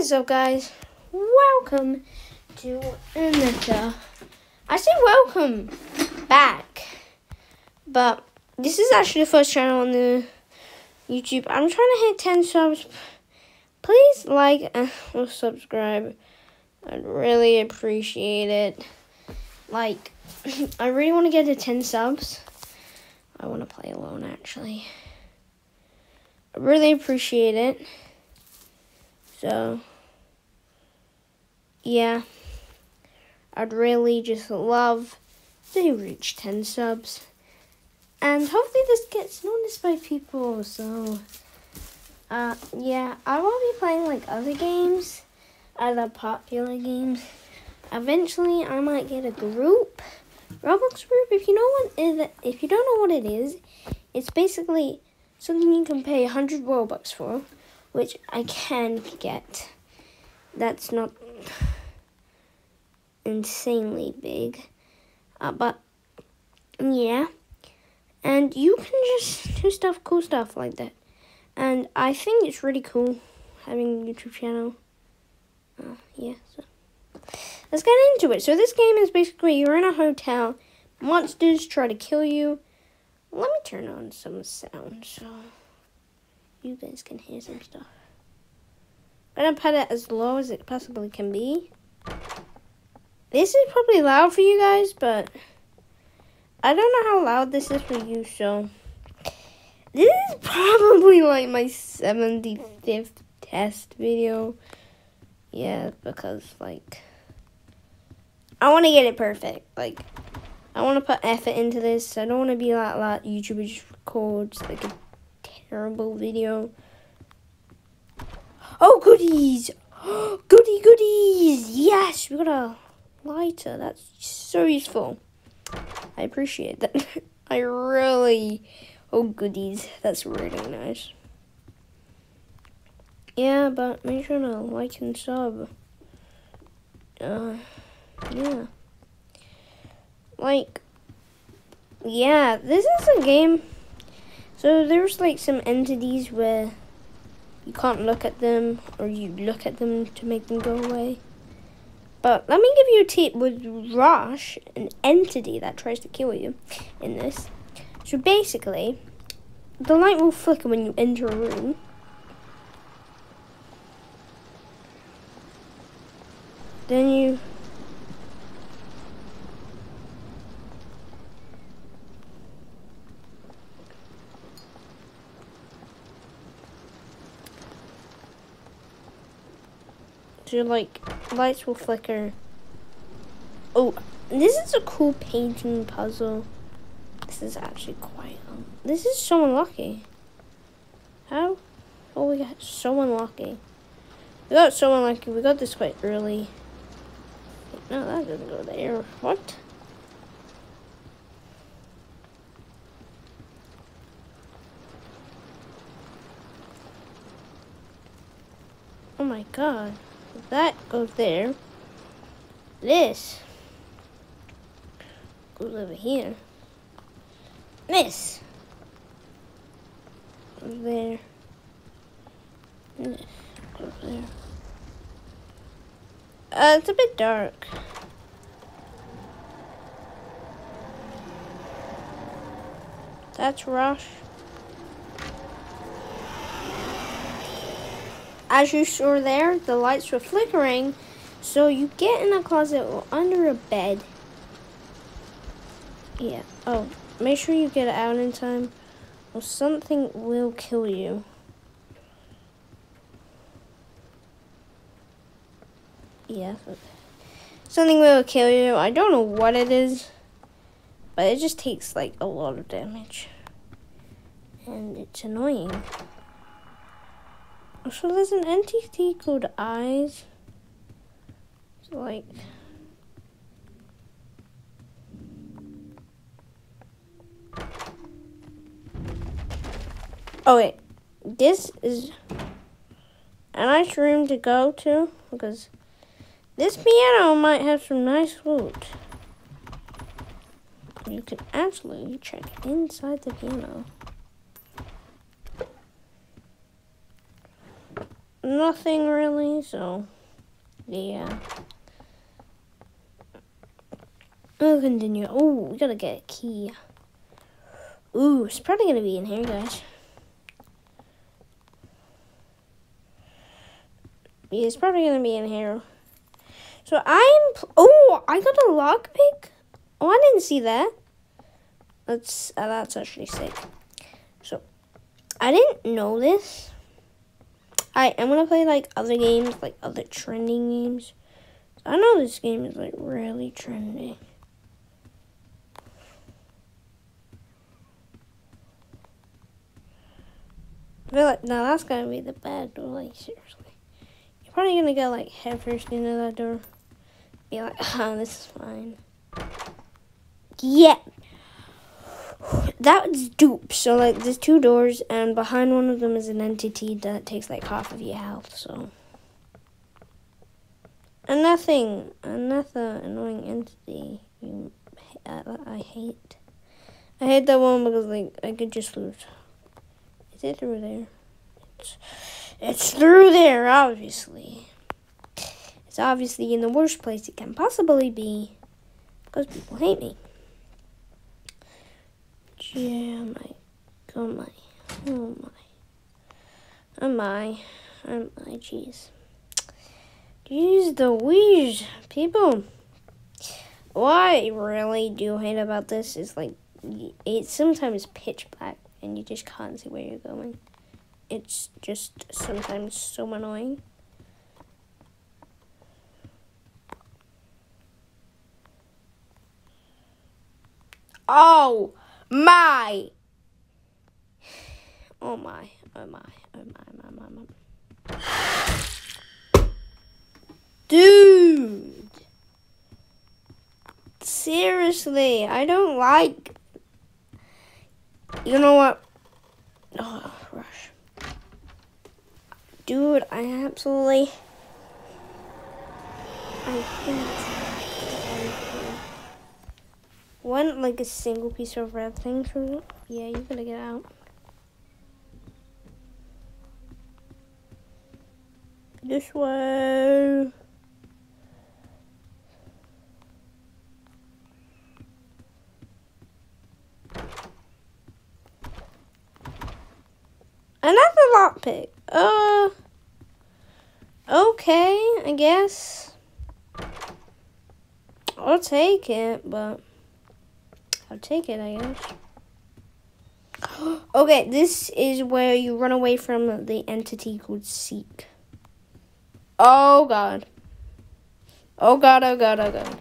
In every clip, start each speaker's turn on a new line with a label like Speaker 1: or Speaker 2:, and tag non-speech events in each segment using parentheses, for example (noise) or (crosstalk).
Speaker 1: is up, guys? Welcome to another. I say welcome back, but this is actually the first channel on the YouTube. I'm trying to hit 10 subs. Please like and or (laughs) subscribe. I'd really appreciate it. Like, (laughs) I really want to get to 10 subs. I want to play alone, actually. I really appreciate it. So, yeah. I'd really just love to reach 10 subs. And hopefully this gets noticed by people. So, uh, yeah, I will be playing like other games, other popular games. Eventually, I might get a group, Roblox group. If you know what is, if you don't know what it is, it's basically something you can pay 100 Robux for, which I can get. That's not insanely big, uh, but yeah. And you can just do stuff, cool stuff like that. And I think it's really cool having a YouTube channel. Uh, yeah, so let's get into it. So this game is basically you're in a hotel, monsters try to kill you. Let me turn on some sound so you guys can hear some stuff. I'm gonna put it as low as it possibly can be. This is probably loud for you guys, but I don't know how loud this is for you, so this is probably like my 75th test video. Yeah, because like I want to get it perfect. Like I want to put effort into this. I don't want to be like that YouTuber just records like a terrible video. Oh, goodies! (gasps) Goody goodies! Yes, we got a lighter. That's so useful. I appreciate that. (laughs) I really... Oh, goodies. That's really nice. Yeah, but make sure to like and sub. Uh, yeah. Like, yeah, this is a game. So there's like some entities where you can't look at them or you look at them to make them go away. But let me give you a tip with Rush, an entity that tries to kill you in this. So basically, the light will flicker when you enter a room. Then you So like lights will flicker. Oh, this is a cool painting puzzle. This is actually quite. Um, this is so unlucky. How? Oh, we got so unlucky. We got so unlucky. We got this quite early. No, that doesn't go there. What? Oh my god that goes there. This goes over here. This goes there. This there. Uh, it's a bit dark. That's Rush. As you saw there, the lights were flickering, so you get in a closet or under a bed. Yeah. Oh, make sure you get out in time, or something will kill you. Yeah. Something will kill you. I don't know what it is, but it just takes like a lot of damage. And it's annoying. So there's an entity called eyes. So like Oh wait. This is a nice room to go to because this piano might have some nice loot. You can actually check inside the piano. Nothing really, so yeah. We'll continue. Oh, we gotta get a key. Ooh, it's probably gonna be in here, guys. Yeah, it's probably gonna be in here. So I'm. Oh, I got a lockpick. Oh, I didn't see that. That's uh, that's actually sick. So I didn't know this. I am gonna play like other games, like other trending games. I know this game is like really trending. I like now that's gonna be the bad door. Like seriously, you're probably gonna go like head first into that door. Be like, oh, (laughs) this is fine. Yeah, that was dupe. So like, there's two doors, and behind one of them is an entity that takes like half of your health. So. Nothing, another annoying entity you, I, I hate. I hate that one because like I could just lose. Is it through there? It's, it's through there, obviously. It's obviously in the worst place it can possibly be. Because people hate me. Yeah, my, oh my, oh my. Oh my, oh my, jeez. Jeez the wheeze, people. What I really do hate about this is like, it's sometimes pitch black and you just can't see where you're going. It's just sometimes so annoying. Oh my! Oh my, oh my, oh my, my, my, my. Dude! Seriously, I don't like you know what? Oh, rush. Dude, I absolutely... I hate One, like, a single piece of red thing from... Yeah, you gotta get out. This way... Another lockpick. Uh. Okay, I guess. I'll take it, but I'll take it, I guess. (gasps) okay, this is where you run away from the entity called Seek. Oh god. Oh god, oh god, oh god.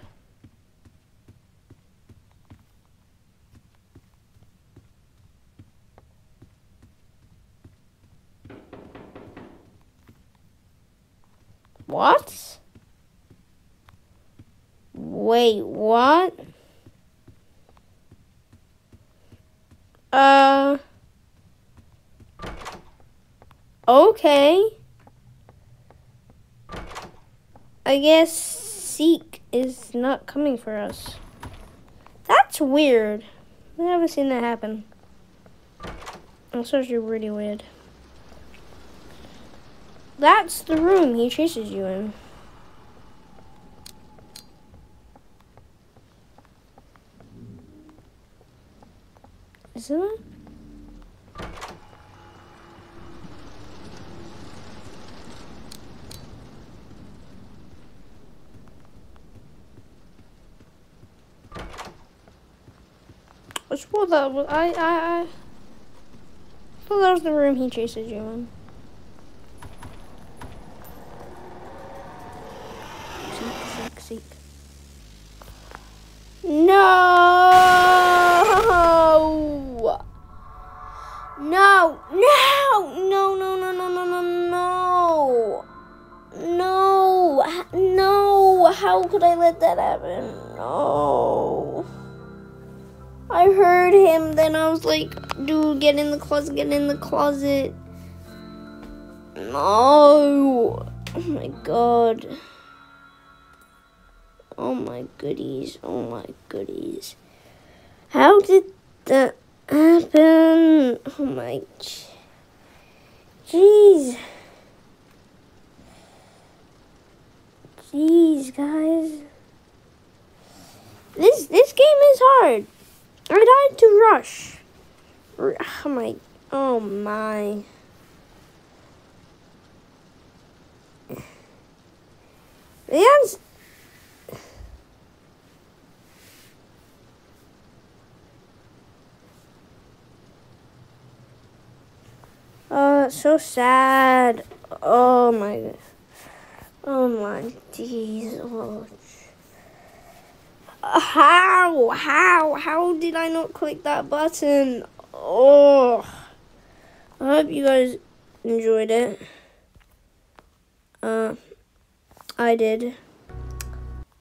Speaker 1: What? Wait, what? Uh. Okay. I guess Seek is not coming for us. That's weird. I haven't seen that happen. That's actually really weird. That's the room he chases you in. Isn't it? I swore that was I I I thought that was the room he chases you in. Seek seek No! No! No! No! No! No! No! No! No! No! No! How could I let that happen? No! I heard him, then I was like, dude, get in the closet, get in the closet. No! Oh my god. Oh my goodies. Oh my goodies. How did that happen? Oh my. Jeez. Jeez, guys. This this game is hard. I died to Rush. Oh my, oh my. Yes. Oh, so sad. Oh my. Oh my. Jeez. Oh. How? How? How did I not click that button? Oh. I hope you guys enjoyed it. Uh, I did.